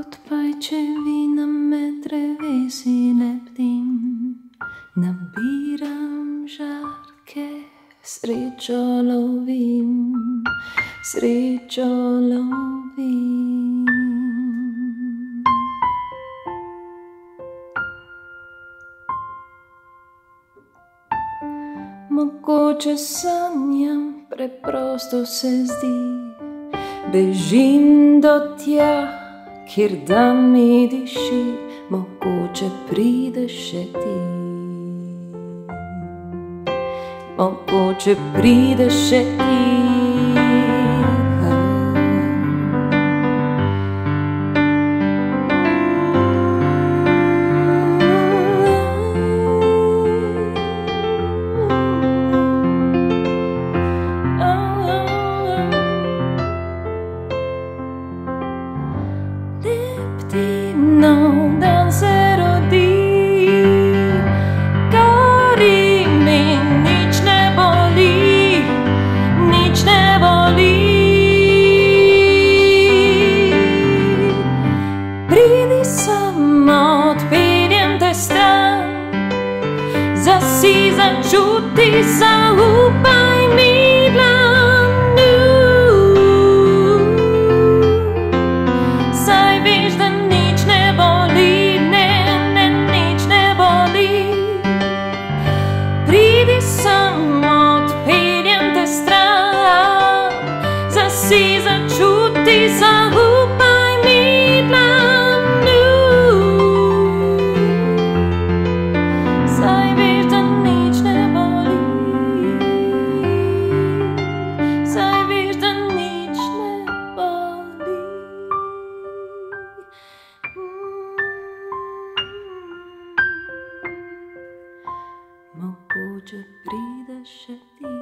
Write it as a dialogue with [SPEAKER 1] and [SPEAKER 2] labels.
[SPEAKER 1] kot pajčevi na metre visi leptim, nabiram žarke, srečo lovim, srečo lovim. Mogoče sanjam, preprosto se zdi, bežim do tja, kjer dan mi diši, mogoče prideš še ti. Mogoče prideš še ti. justiça, o to breathe a shed